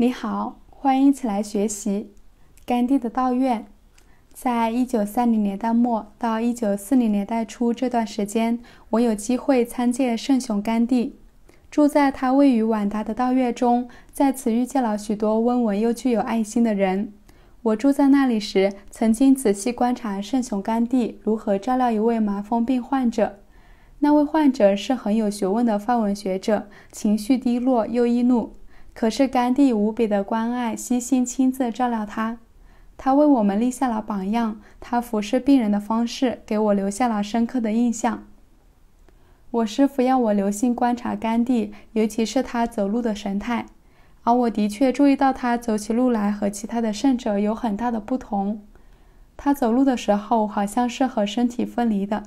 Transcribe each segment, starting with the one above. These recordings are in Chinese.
你好，欢迎一起来学习甘地的道院。在一九三零年代末到一九四零年代初这段时间，我有机会参见圣雄甘地，住在他位于瓦达的道院中，在此遇见了许多温文又具有爱心的人。我住在那里时，曾经仔细观察圣雄甘地如何照料一位麻风病患者。那位患者是很有学问的发文学者，情绪低落又易怒。可是甘地无比的关爱、悉心亲自照料他，他为我们立下了榜样。他服侍病人的方式给我留下了深刻的印象。我师傅要我留心观察甘地，尤其是他走路的神态，而我的确注意到他走起路来和其他的圣者有很大的不同。他走路的时候好像是和身体分离的，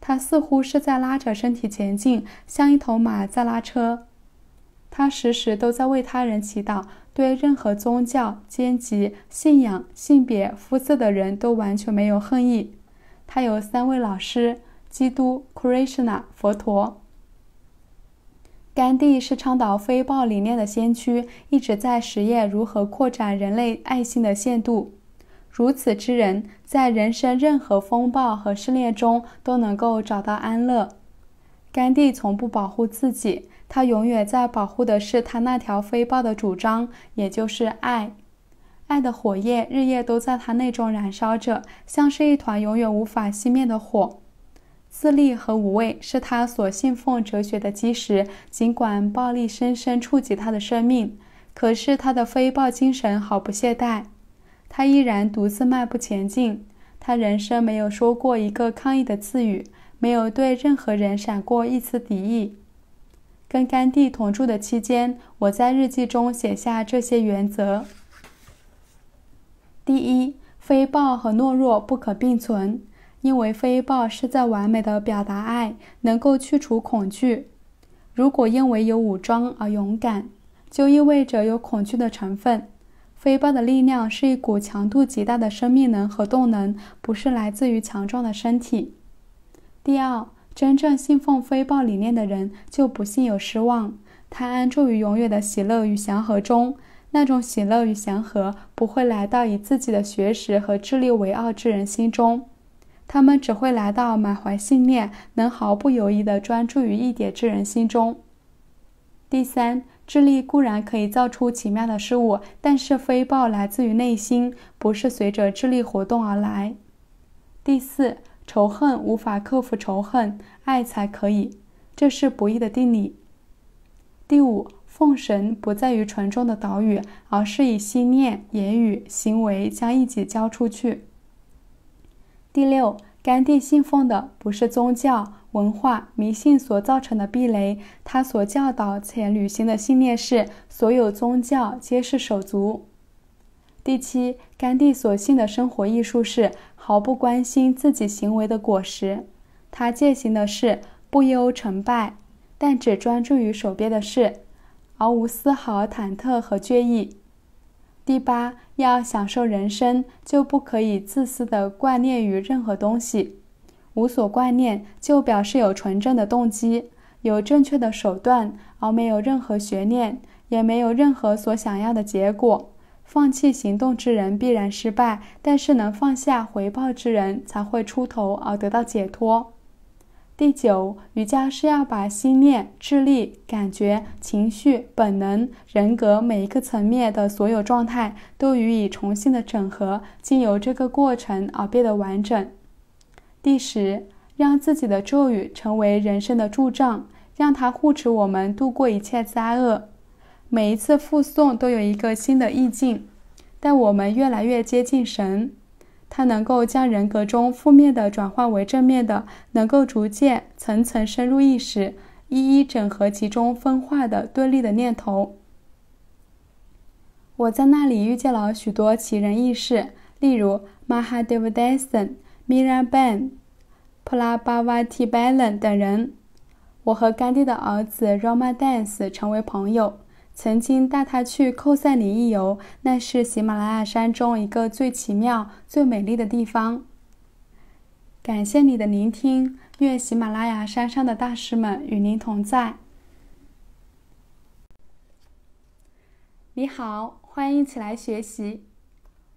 他似乎是在拉着身体前进，像一头马在拉车。他时时都在为他人祈祷，对任何宗教、阶级、信仰、性别、肤色的人都完全没有恨意。他有三位老师：基督、Krishna、佛陀。甘地是倡导非暴理念的先驱，一直在实验如何扩展人类爱心的限度。如此之人，在人生任何风暴和试炼中都能够找到安乐。甘地从不保护自己。他永远在保护的是他那条飞豹的主张，也就是爱。爱的火焰日夜都在他内中燃烧着，像是一团永远无法熄灭的火。自立和无畏是他所信奉哲学的基石。尽管暴力深深触及他的生命，可是他的飞豹精神毫不懈怠。他依然独自迈步前进。他人生没有说过一个抗议的字语，没有对任何人闪过一丝敌意。跟甘地同住的期间，我在日记中写下这些原则：第一，非暴和懦弱不可并存，因为非暴是在完美的表达爱，能够去除恐惧。如果因为有武装而勇敢，就意味着有恐惧的成分。非暴的力量是一股强度极大的生命能和动能，不是来自于强壮的身体。第二。真正信奉非暴理念的人就不幸有失望。他安住于永远的喜乐与祥和中，那种喜乐与祥和不会来到以自己的学识和智力为傲之人心中，他们只会来到满怀信念、能毫不犹豫地专注于一点之人心中。第三，智力固然可以造出奇妙的事物，但是非暴来自于内心，不是随着智力活动而来。第四。仇恨无法克服仇恨，爱才可以，这是不易的定理。第五，奉神不在于纯中的岛屿，而是以心念、言语、行为将一己交出去。第六，甘地信奉的不是宗教、文化、迷信所造成的壁垒，他所教导且履行的信念是：所有宗教皆是手足。第七，甘地所信的生活艺术是毫不关心自己行为的果实，他践行的是不忧成败，但只专注于手边的事，而无丝毫忐忑和倦意。第八，要享受人生，就不可以自私的挂念于任何东西，无所挂念就表示有纯正的动机，有正确的手段，而没有任何悬念，也没有任何所想要的结果。放弃行动之人必然失败，但是能放下回报之人才会出头而得到解脱。第九，瑜伽是要把心念、智力、感觉、情绪、本能、人格每一个层面的所有状态都予以重新的整合，经由这个过程而变得完整。第十，让自己的咒语成为人生的助障，让它护持我们度过一切灾厄。每一次复诵都有一个新的意境，但我们越来越接近神，它能够将人格中负面的转换为正面的，能够逐渐层层深入意识，一一整合其中分化的对立的念头。我在那里遇见了许多奇人异事，例如 Mahadevadesan、Miraban、普拉巴瓦提拜伦等人。我和甘地的儿子 Ramadans 成为朋友。曾经带他去寇塞尼一游，那是喜马拉雅山中一个最奇妙、最美丽的地方。感谢你的聆听，愿喜马拉雅山上的大师们与您同在。你好，欢迎一起来学习。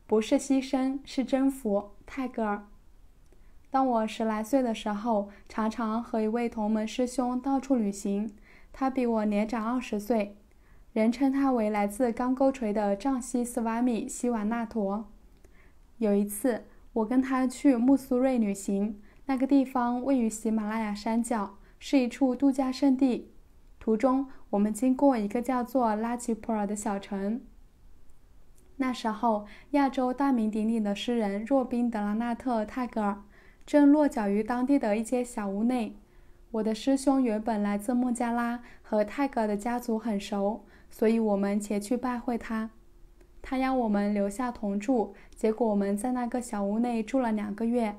不是牺牲，是征服。泰戈尔。当我十来岁的时候，常常和一位同门师兄到处旅行。他比我年长二十岁，人称他为来自刚沟锤的藏西斯瓦米·希瓦纳陀。有一次，我跟他去穆苏瑞旅行，那个地方位于喜马拉雅山脚，是一处度假胜地。途中，我们经过一个叫做拉吉普尔的小城。那时候，亚洲大名鼎鼎的诗人若宾·德拉纳特·泰戈尔正落脚于当地的一间小屋内。我的师兄原本来自孟加拉，和泰戈尔的家族很熟，所以我们前去拜会他。他邀我们留下同住，结果我们在那个小屋内住了两个月。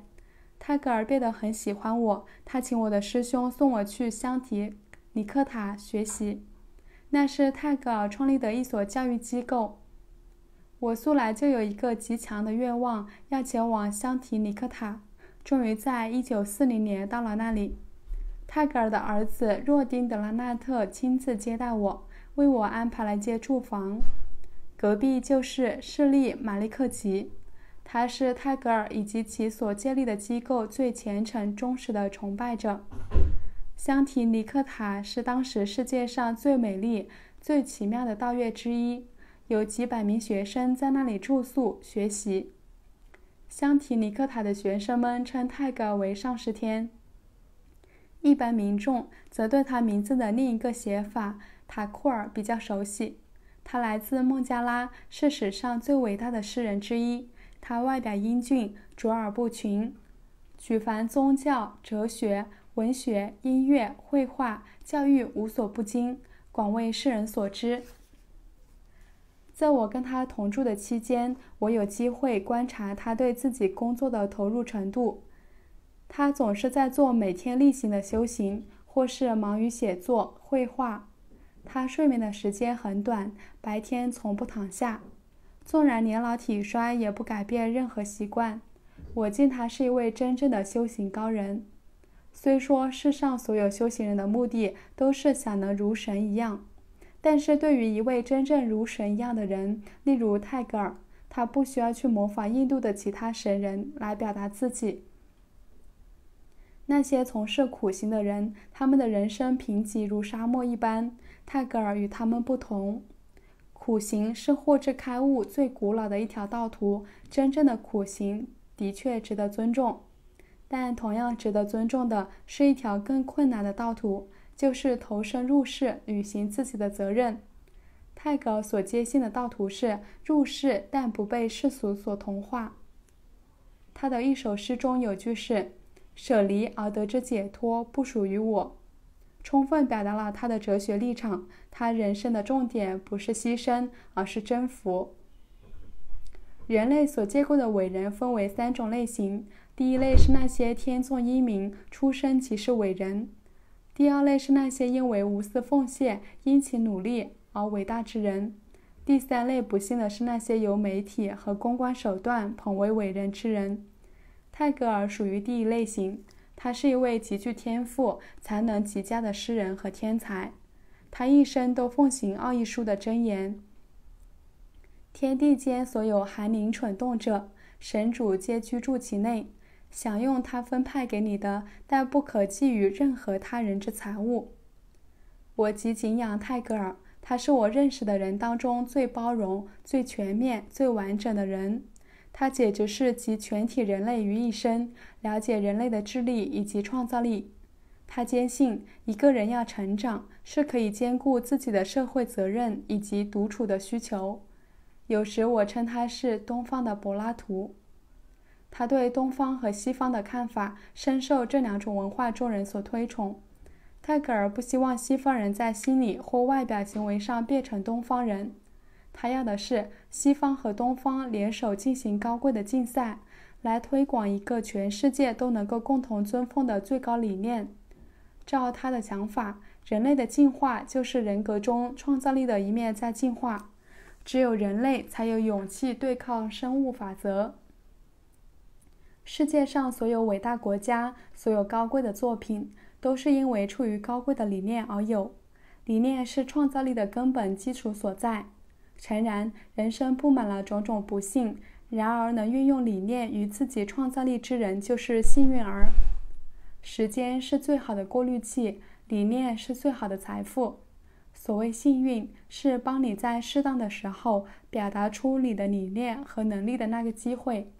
泰戈尔变得很喜欢我，他请我的师兄送我去香提。尼克塔学习，那是泰戈尔创立的一所教育机构。我素来就有一个极强的愿望，要前往香提尼克塔。终于在一九四零年到了那里。泰戈尔的儿子若丁·德拉纳特亲自接待我，为我安排了间住房。隔壁就是势利马利克吉，他是泰戈尔以及其所建立的机构最虔诚、忠实的崇拜者。香提尼克塔是当时世界上最美丽、最奇妙的道院之一，有几百名学生在那里住宿学习。香提尼克塔的学生们称泰戈尔为“上师天”，一般民众则对他名字的另一个写法“塔库尔”比较熟悉。他来自孟加拉，是史上最伟大的诗人之一。他外表英俊，卓尔不群，举凡宗教、哲学。文学、音乐、绘画、教育无所不精，广为世人所知。在我跟他同住的期间，我有机会观察他对自己工作的投入程度。他总是在做每天例行的修行，或是忙于写作、绘画。他睡眠的时间很短，白天从不躺下。纵然年老体衰，也不改变任何习惯。我敬他是一位真正的修行高人。虽说世上所有修行人的目的都是想能如神一样，但是对于一位真正如神一样的人，例如泰戈尔，他不需要去模仿印度的其他神人来表达自己。那些从事苦行的人，他们的人生贫瘠如沙漠一般。泰戈尔与他们不同，苦行是获知开悟最古老的一条道途。真正的苦行的确值得尊重。但同样值得尊重的是一条更困难的道途，就是投身入世，履行自己的责任。泰戈尔所坚信的道途是入世，但不被世俗所同化。他的一首诗中有句是：“舍离而得之解脱，不属于我。”充分表达了他的哲学立场。他人生的重点不是牺牲，而是征服。人类所见过的伟人分为三种类型。第一类是那些天纵英明、出生即是伟人；第二类是那些因为无私奉献、殷勤努力而伟大之人；第三类不幸的是那些由媒体和公关手段捧为伟人之人。泰戈尔属于第一类型，他是一位极具天赋、才能极佳的诗人和天才。他一生都奉行奥义书的箴言：“天地间所有含灵蠢动者，神主皆居住其内。”享用他分派给你的，但不可觊觎任何他人之财物。我极敬仰泰戈尔，他是我认识的人当中最包容、最全面、最完整的人。他简直是集全体人类于一身，了解人类的智力以及创造力。他坚信，一个人要成长，是可以兼顾自己的社会责任以及独处的需求。有时我称他是东方的柏拉图。他对东方和西方的看法深受这两种文化中人所推崇。泰戈尔不希望西方人在心理或外表行为上变成东方人，他要的是西方和东方联手进行高贵的竞赛，来推广一个全世界都能够共同尊奉的最高理念。照他的想法，人类的进化就是人格中创造力的一面在进化，只有人类才有勇气对抗生物法则。世界上所有伟大国家、所有高贵的作品，都是因为出于高贵的理念而有。理念是创造力的根本基础所在。诚然，人生布满了种种不幸，然而能运用理念与自己创造力之人就是幸运儿。时间是最好的过滤器，理念是最好的财富。所谓幸运，是帮你在适当的时候表达出你的理念和能力的那个机会。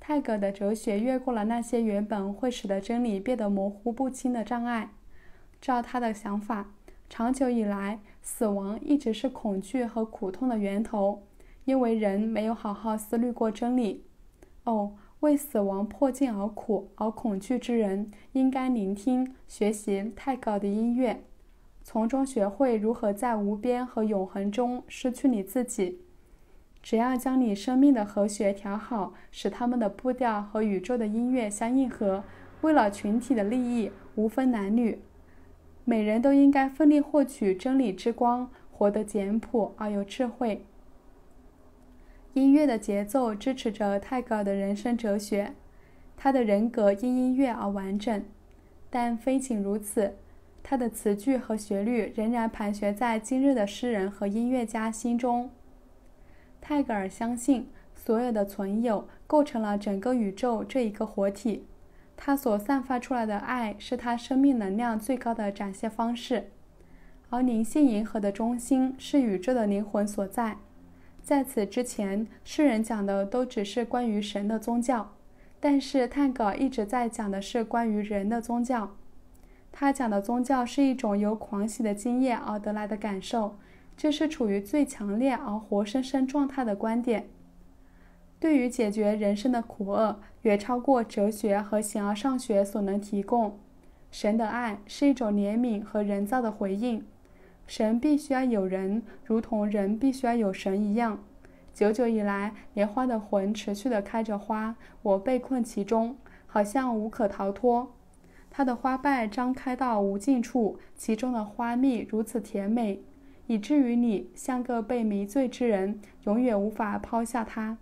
泰戈的哲学越过了那些原本会使得真理变得模糊不清的障碍。照他的想法，长久以来，死亡一直是恐惧和苦痛的源头，因为人没有好好思虑过真理。哦，为死亡迫近而苦而恐惧之人，应该聆听、学习泰戈尔的音乐，从中学会如何在无边和永恒中失去你自己。只要将你生命的和谐调好，使他们的步调和宇宙的音乐相应和，为了群体的利益，无分男女，每人都应该奋力获取真理之光，活得简朴而有智慧。音乐的节奏支持着泰戈尔的人生哲学，他的人格因音乐而完整，但非仅如此，他的词句和旋律仍然盘旋在今日的诗人和音乐家心中。泰戈尔相信，所有的存有构成了整个宇宙这一个活体。他所散发出来的爱是他生命能量最高的展现方式，而灵性银河的中心是宇宙的灵魂所在。在此之前，世人讲的都只是关于神的宗教，但是泰戈一直在讲的是关于人的宗教。他讲的宗教是一种由狂喜的经验而得来的感受。这是处于最强烈而活生生状态的观点。对于解决人生的苦厄，远超过哲学和形而上学所能提供。神的爱是一种怜悯和人造的回应。神必须要有人，如同人必须要有神一样。久久以来，莲花的魂持续地开着花，我被困其中，好像无可逃脱。它的花瓣张开到无尽处，其中的花蜜如此甜美。以至于你像个被迷醉之人，永远无法抛下它。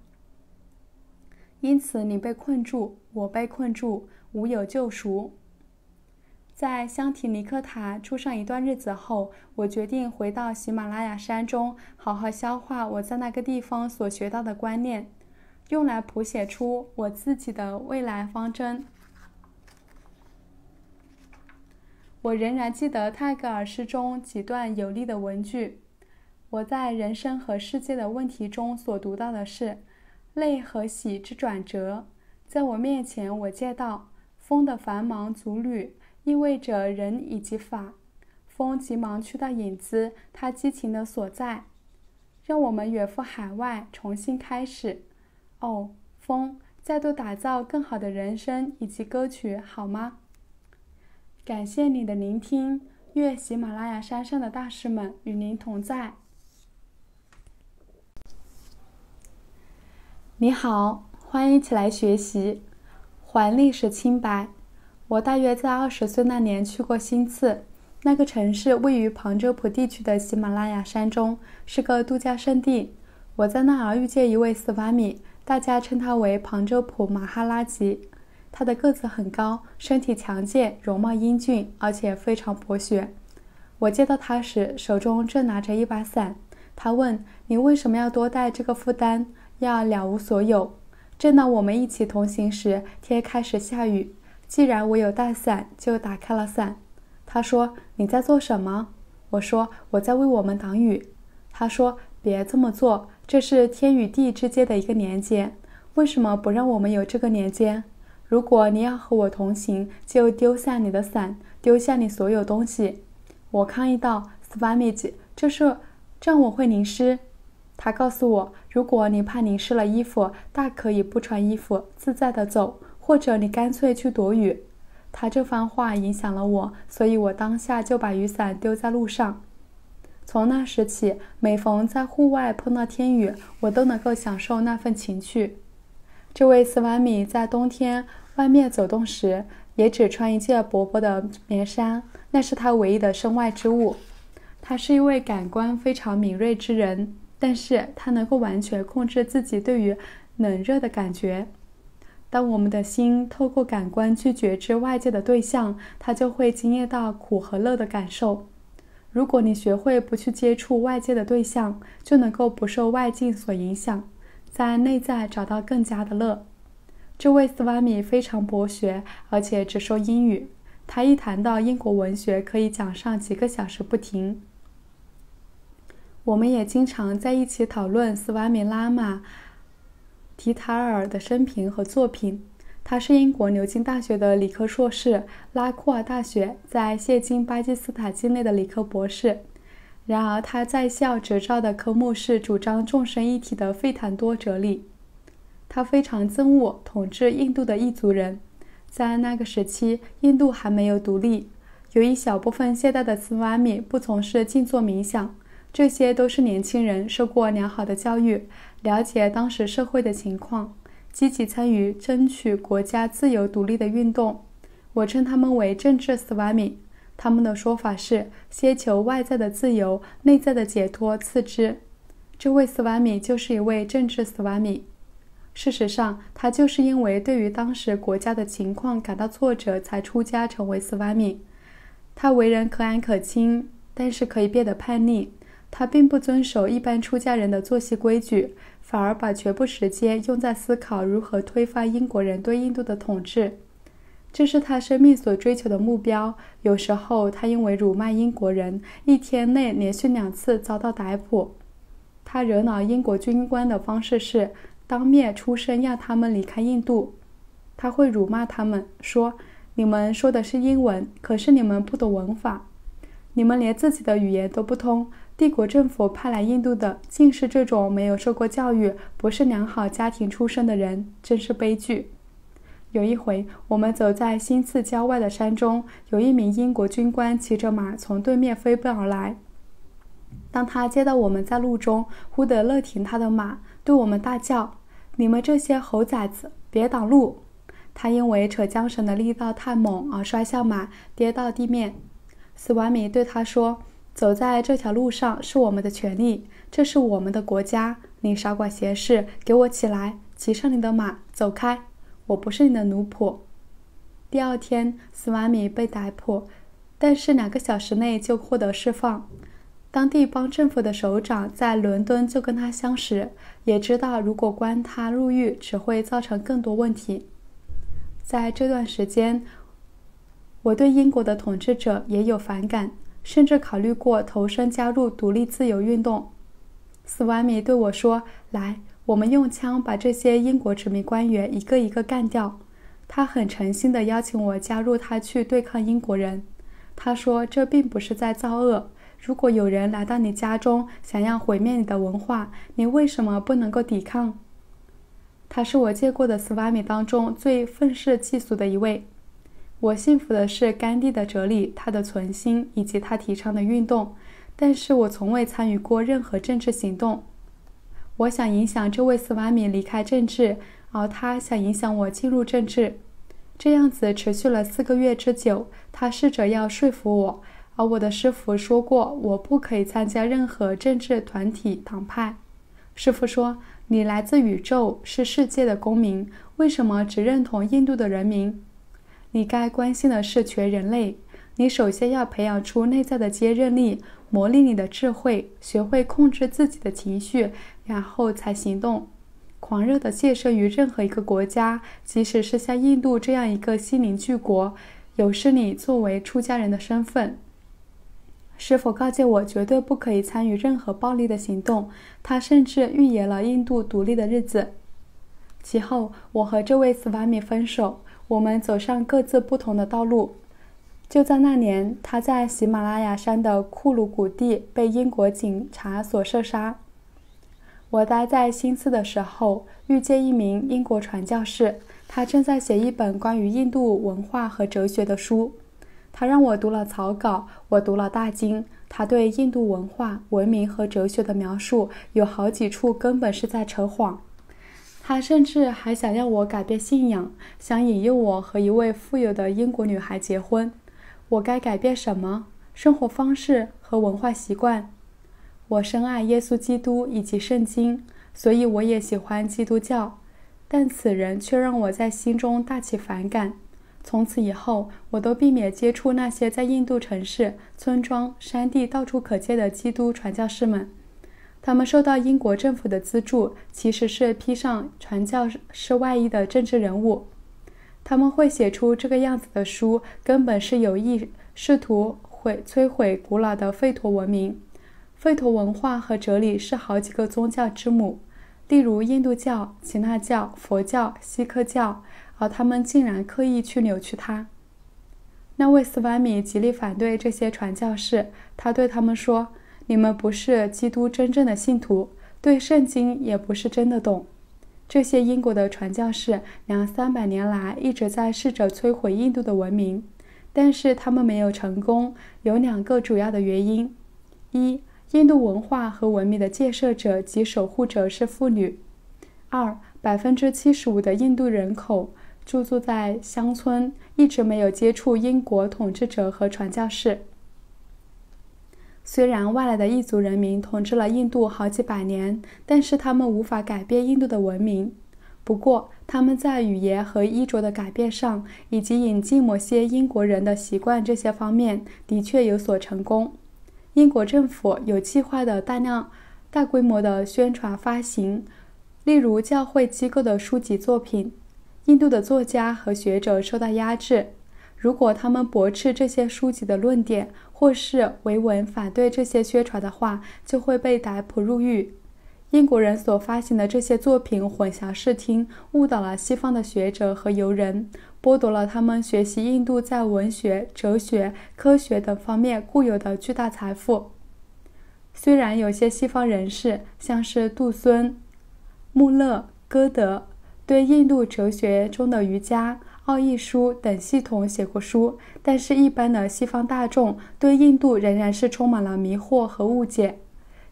因此，你被困住，我被困住，无有救赎。在香提尼克塔住上一段日子后，我决定回到喜马拉雅山中，好好消化我在那个地方所学到的观念，用来谱写出我自己的未来方针。我仍然记得泰戈尔诗中几段有力的文句。我在人生和世界的问题中所读到的是：泪和喜之转折。在我面前，我见到风的繁忙足履意味着人以及法。风急忙去到影子，它激情的所在，让我们远赴海外，重新开始。哦，风，再度打造更好的人生以及歌曲，好吗？感谢你的聆听，愿喜马拉雅山上的大师们与您同在。你好，欢迎一起来学习，还历史清白。我大约在二十岁那年去过新次，那个城市位于旁遮普地区的喜马拉雅山中，是个度假胜地。我在那儿遇见一位斯瓦米，大家称他为旁遮普马哈拉吉。他的个子很高，身体强健，容貌英俊，而且非常博学。我见到他时，手中正拿着一把伞。他问：“你为什么要多带这个负担，要了无所有？”正当我们一起同行时，天开始下雨。既然我有带伞，就打开了伞。他说：“你在做什么？”我说：“我在为我们挡雨。”他说：“别这么做，这是天与地之间的一个连接。为什么不让我们有这个连接？”如果你要和我同行，就丢下你的伞，丢下你所有东西。我抗议道：“斯巴米吉，这是这样我会淋湿。”他告诉我：“如果你怕淋湿了衣服，大可以不穿衣服，自在的走，或者你干脆去躲雨。”他这番话影响了我，所以我当下就把雨伞丢在路上。从那时起，每逢在户外碰到天雨，我都能够享受那份情趣。这位斯瓦米在冬天。外面走动时，也只穿一件薄薄的棉衫，那是他唯一的身外之物。他是一位感官非常敏锐之人，但是他能够完全控制自己对于冷热的感觉。当我们的心透过感官去觉知外界的对象，他就会经验到苦和乐的感受。如果你学会不去接触外界的对象，就能够不受外境所影响，在内在找到更加的乐。这位斯瓦米非常博学，而且只说英语。他一谈到英国文学，可以讲上几个小时不停。我们也经常在一起讨论斯瓦米拉玛提塔尔的生平和作品。他是英国牛津大学的理科硕士，拉库尔大学在现今巴基斯坦境内的理科博士。然而，他在校执照的科目是主张众生一体的费坦多哲理。他非常憎恶统治印度的异族人。在那个时期，印度还没有独立，有一小部分现代的斯瓦米不从事静坐冥想，这些都是年轻人，受过良好的教育，了解当时社会的情况。积极参与争取国家自由独立的运动，我称他们为政治斯瓦米。他们的说法是：先求外在的自由，内在的解脱次之。这位斯瓦米就是一位政治斯瓦米。事实上，他就是因为对于当时国家的情况感到挫折，才出家成为斯瓦米。他为人可蔼可亲，但是可以变得叛逆。他并不遵守一般出家人的作息规矩。反而把全部时间用在思考如何推翻英国人对印度的统治，这是他生命所追求的目标。有时候，他因为辱骂英国人，一天内连续两次遭到逮捕。他惹恼英国军官的方式是当面出声让他们离开印度。他会辱骂他们，说：“你们说的是英文，可是你们不懂文法，你们连自己的语言都不通。”帝国政府派来印度的，竟是这种没有受过教育、不是良好家庭出身的人，真是悲剧。有一回，我们走在新次郊外的山中，有一名英国军官骑着马从对面飞奔而来。当他见到我们在路中，忽地勒停他的马，对我们大叫：“你们这些猴崽子，别挡路！”他因为扯缰绳的力道太猛而摔下马，跌到地面。斯瓦米对他说。走在这条路上是我们的权利，这是我们的国家。你少管闲事，给我起来，骑上你的马，走开！我不是你的奴仆。第二天，斯瓦米被逮捕，但是两个小时内就获得释放。当地邦政府的首长在伦敦就跟他相识，也知道如果关他入狱，只会造成更多问题。在这段时间，我对英国的统治者也有反感。甚至考虑过投身加入独立自由运动。斯瓦米对我说：“来，我们用枪把这些英国殖民官员一个一个干掉。”他很诚心地邀请我加入他去对抗英国人。他说：“这并不是在造恶。如果有人来到你家中，想要毁灭你的文化，你为什么不能够抵抗？”他是我见过的斯瓦米当中最愤世嫉俗的一位。我信服的是甘地的哲理，他的存心以及他提倡的运动，但是我从未参与过任何政治行动。我想影响这位斯瓦米离开政治，而他想影响我进入政治。这样子持续了四个月之久。他试着要说服我，而我的师傅说过，我不可以参加任何政治团体党派。师傅说：“你来自宇宙，是世界的公民，为什么只认同印度的人民？”你该关心的是全人类。你首先要培养出内在的坚韧力，磨砺你的智慧，学会控制自己的情绪，然后才行动。狂热的献身于任何一个国家，即使是像印度这样一个心灵巨国，有失你作为出家人的身份。师傅告诫我，绝对不可以参与任何暴力的行动。他甚至预言了印度独立的日子。其后，我和这位斯瓦米分手。我们走上各自不同的道路。就在那年，他在喜马拉雅山的库鲁谷地被英国警察所射杀。我待在新寺的时候，遇见一名英国传教士，他正在写一本关于印度文化和哲学的书。他让我读了草稿，我读了大经。他对印度文化、文明和哲学的描述，有好几处根本是在扯谎。他甚至还想要我改变信仰，想引诱我和一位富有的英国女孩结婚。我该改变什么生活方式和文化习惯？我深爱耶稣基督以及圣经，所以我也喜欢基督教。但此人却让我在心中大起反感。从此以后，我都避免接触那些在印度城市、村庄、山地到处可见的基督传教士们。他们受到英国政府的资助，其实是披上传教士外衣的政治人物。他们会写出这个样子的书，根本是有意试图毁摧毁古老的吠陀文明。吠陀文化和哲理是好几个宗教之母，例如印度教、耆那教、佛教、锡克教，而他们竟然刻意去扭曲它。那位斯瓦米极力反对这些传教士，他对他们说。你们不是基督真正的信徒，对圣经也不是真的懂。这些英国的传教士两三百年来一直在试着摧毁印度的文明，但是他们没有成功。有两个主要的原因：一，印度文化和文明的建设者及守护者是妇女；二，百分之七十五的印度人口住住在乡村，一直没有接触英国统治者和传教士。虽然外来的异族人民统治了印度好几百年，但是他们无法改变印度的文明。不过，他们在语言和衣着的改变上，以及引进某些英国人的习惯这些方面，的确有所成功。英国政府有计划的大量、大规模的宣传发行，例如教会机构的书籍作品。印度的作家和学者受到压制。如果他们驳斥这些书籍的论点，或是维文反对这些宣传的话，就会被逮捕入狱。英国人所发行的这些作品混淆视听，误导了西方的学者和游人，剥夺了他们学习印度在文学、哲学、科学等方面固有的巨大财富。虽然有些西方人士，像是杜孙、穆勒、歌德，对印度哲学中的瑜伽。奥义书等系统写过书，但是，一般的西方大众对印度仍然是充满了迷惑和误解。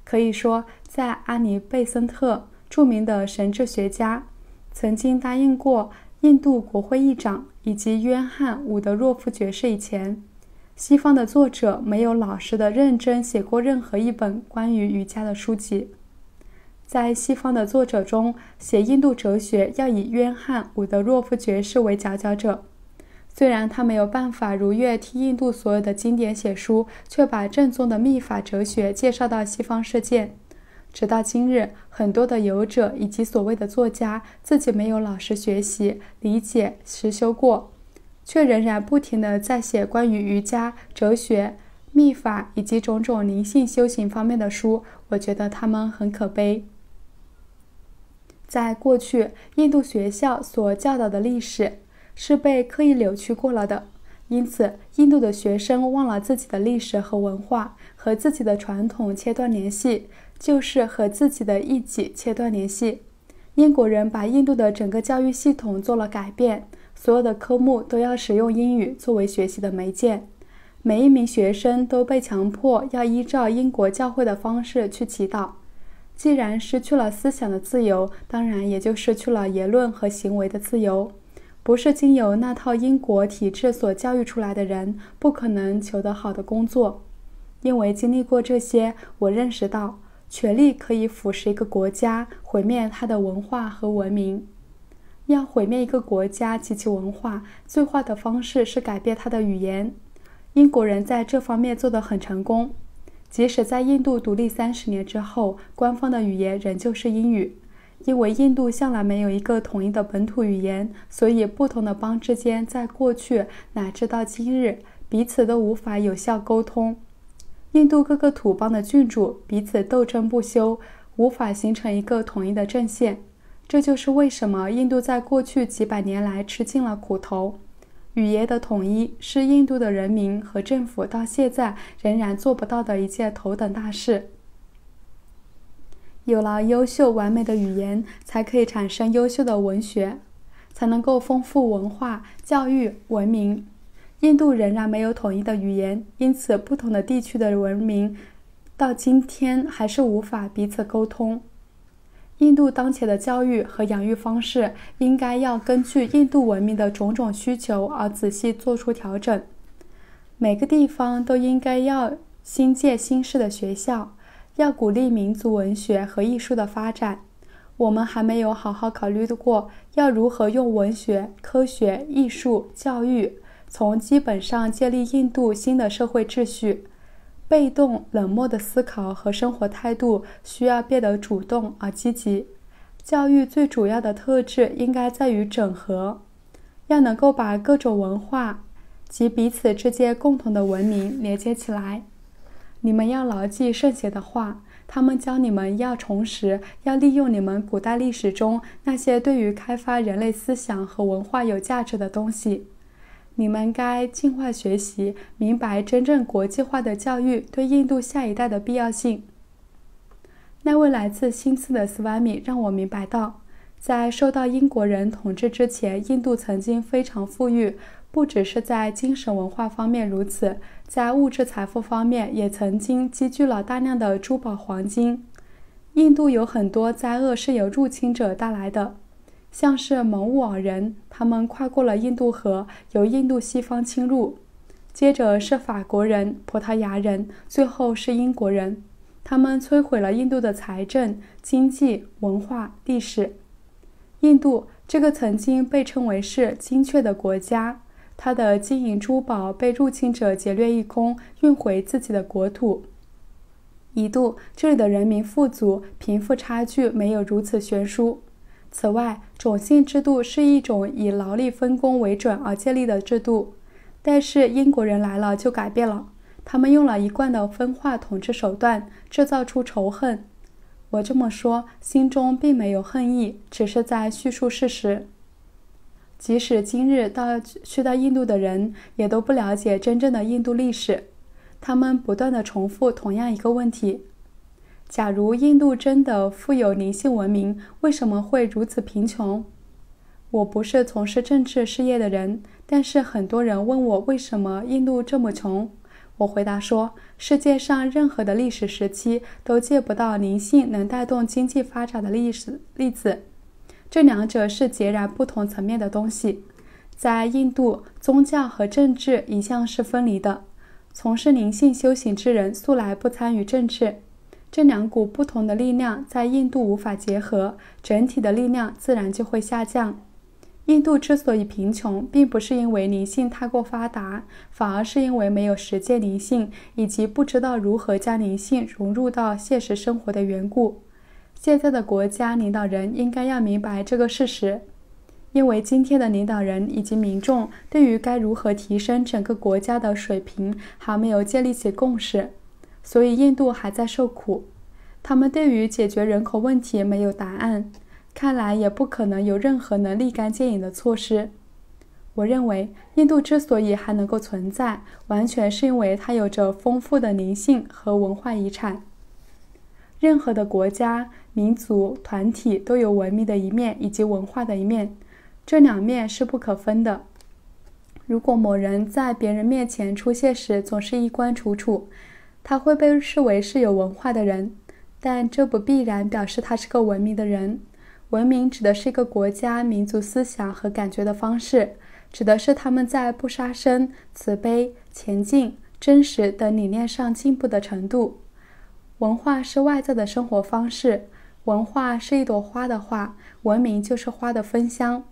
可以说，在阿尼贝森特著名的神智学家曾经答应过印度国会议长以及约翰·伍德洛夫爵士以前，西方的作者没有老实的认真写过任何一本关于瑜伽的书籍。在西方的作者中，写印度哲学要以约翰·伍德洛夫爵士为佼佼者。虽然他没有办法如愿替印度所有的经典写书，却把正宗的秘法哲学介绍到西方世界。直到今日，很多的游者以及所谓的作家自己没有老实学习、理解、实修过，却仍然不停地在写关于瑜伽、哲学、秘法以及种种灵性修行方面的书。我觉得他们很可悲。在过去，印度学校所教导的历史是被刻意扭曲过了的，因此，印度的学生忘了自己的历史和文化，和自己的传统切断联系，就是和自己的一己切断联系。英国人把印度的整个教育系统做了改变，所有的科目都要使用英语作为学习的媒介，每一名学生都被强迫要依照英国教会的方式去祈祷。既然失去了思想的自由，当然也就失去了言论和行为的自由。不是经由那套英国体制所教育出来的人，不可能求得好的工作。因为经历过这些，我认识到，权力可以腐蚀一个国家，毁灭它的文化和文明。要毁灭一个国家及其文化，最坏的方式是改变它的语言。英国人在这方面做得很成功。即使在印度独立三十年之后，官方的语言仍旧是英语，因为印度向来没有一个统一的本土语言，所以不同的邦之间在过去乃至到今日，彼此都无法有效沟通。印度各个土邦的郡主彼此斗争不休，无法形成一个统一的阵线。这就是为什么印度在过去几百年来吃尽了苦头。语言的统一是印度的人民和政府到现在仍然做不到的一件头等大事。有了优秀完美的语言，才可以产生优秀的文学，才能够丰富文化、教育、文明。印度仍然没有统一的语言，因此不同的地区的文明到今天还是无法彼此沟通。印度当前的教育和养育方式应该要根据印度文明的种种需求而仔细做出调整。每个地方都应该要新建新式的学校，要鼓励民族文学和艺术的发展。我们还没有好好考虑过要如何用文学、科学、艺术、教育，从基本上建立印度新的社会秩序。被动冷漠的思考和生活态度需要变得主动而积极。教育最主要的特质应该在于整合，要能够把各种文化及彼此之间共同的文明连接起来。你们要牢记圣贤的话，他们教你们要重拾、要利用你们古代历史中那些对于开发人类思想和文化有价值的东西。你们该尽快学习，明白真正国际化的教育对印度下一代的必要性。那位来自新斯的斯瓦米让我明白到，在受到英国人统治之前，印度曾经非常富裕，不只是在精神文化方面如此，在物质财富方面也曾经积聚了大量的珠宝、黄金。印度有很多灾厄是由入侵者带来的。像是蒙兀尔人，他们跨过了印度河，由印度西方侵入；接着是法国人、葡萄牙人，最后是英国人。他们摧毁了印度的财政、经济、文化、历史。印度这个曾经被称为是精确的国家，它的金银珠宝被入侵者劫掠一空，运回自己的国土。一度，这里的人民富足，贫富差距没有如此悬殊。此外，种姓制度是一种以劳力分工为准而建立的制度，但是英国人来了就改变了。他们用了一贯的分化统治手段，制造出仇恨。我这么说，心中并没有恨意，只是在叙述事实。即使今日到去到印度的人，也都不了解真正的印度历史，他们不断的重复同样一个问题。假如印度真的富有灵性文明，为什么会如此贫穷？我不是从事政治事业的人，但是很多人问我为什么印度这么穷。我回答说，世界上任何的历史时期都借不到灵性能带动经济发展的历史例子，这两者是截然不同层面的东西。在印度，宗教和政治一向是分离的，从事灵性修行之人素来不参与政治。这两股不同的力量在印度无法结合，整体的力量自然就会下降。印度之所以贫穷，并不是因为灵性太过发达，反而是因为没有实践灵性，以及不知道如何将灵性融入到现实生活的缘故。现在的国家领导人应该要明白这个事实，因为今天的领导人以及民众对于该如何提升整个国家的水平，还没有建立起共识。所以，印度还在受苦。他们对于解决人口问题没有答案，看来也不可能有任何能立竿见影的措施。我认为，印度之所以还能够存在，完全是因为它有着丰富的灵性和文化遗产。任何的国家、民族、团体都有文明的一面以及文化的一面，这两面是不可分的。如果某人在别人面前出现时总是衣冠楚楚，他会被视为是有文化的人，但这不必然表示他是个文明的人。文明指的是一个国家民族思想和感觉的方式，指的是他们在不杀生、慈悲、前进、真实等理念上进步的程度。文化是外在的生活方式。文化是一朵花的话，文明就是花的芬香。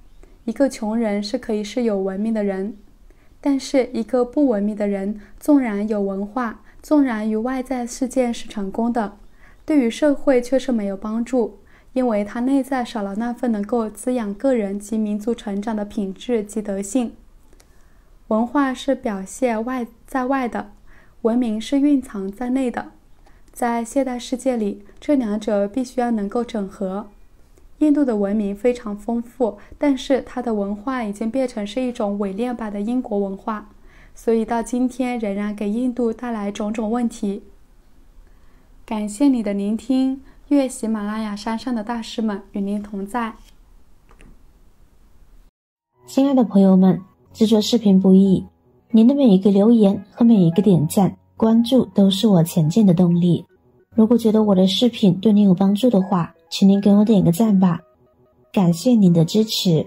一个穷人是可以是有文明的人，但是一个不文明的人，纵然有文化，纵然与外在事件是成功的，对于社会却是没有帮助，因为他内在少了那份能够滋养个人及民族成长的品质及德性。文化是表现外在外的，文明是蕴藏在内的。在现代世界里，这两者必须要能够整合。印度的文明非常丰富，但是它的文化已经变成是一种伪劣版的英国文化。所以到今天仍然给印度带来种种问题。感谢你的聆听，愿喜马拉雅山上的大师们与您同在。亲爱的朋友们，制作视频不易，您的每一个留言和每一个点赞、关注都是我前进的动力。如果觉得我的视频对您有帮助的话，请您给我点个赞吧，感谢您的支持。